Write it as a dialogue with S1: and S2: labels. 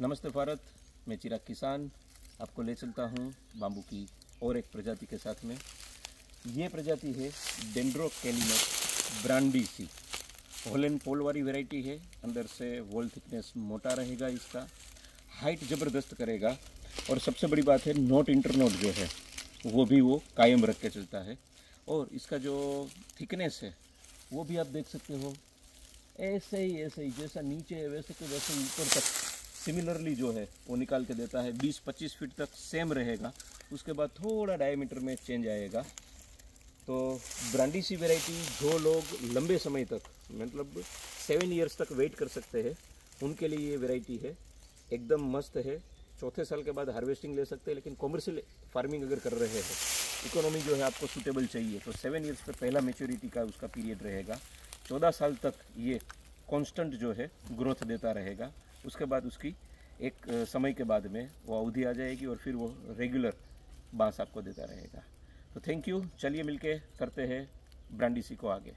S1: नमस्ते भारत, मैं चिराग किसान, आपको ले चलता हूँ बाम्बू की और एक प्रजाति के साथ में। ये प्रजाति है डेंड्रो कैलिनस ब्रांडी सी होलन पोल वाली वेराइटी है, अंदर से वॉल थिकनेस मोटा रहेगा इसका हाइट ज़बरदस्त करेगा। और सबसे बड़ी बात है नोट इंटरनोट जो है, वो भी वो कायम रख के चलता है। और इसका जो थिकनेस है, वो भी आप देख सकते हो। ऐसे ही ऐसे ही, जैसा नीचे है, वैसे के वैसे ऊपर तक। सिमिलरली जो है, वो निकाल के देता है 20-25 फीट तक सेम रहेगा। उसके बाद थोड़ा डायमीटर में चेंज आएगा। तो ब्रांडी सी वेराइटी जो लोग लंबे समय तक मतलब सेवन इयर्स तक वेट कर सकते हैं, उनके लिए ये वेराइटी है। एकदम मस्त है। चौथे साल के बाद हार्वेस्टिंग ले सकते हैं, लेकिन कॉमर्शियल फ़ार्मिंग अगर कर रहे हैं इकोनॉमी जो है आपको सूटेबल चाहिए तो सेवन ईयर्स पर पहला मेच्योरिटी का उसका पीरियड रहेगा। चौदह साल तक ये कांस्टेंट जो है ग्रोथ देता रहेगा। उसके बाद उसकी एक समय के बाद में वो अवधि आ जाएगी और फिर वो रेगुलर बाँस आपको देता रहेगा। तो थैंक यू चलिए मिलके करते हैं ब्रांडीसी को आगे।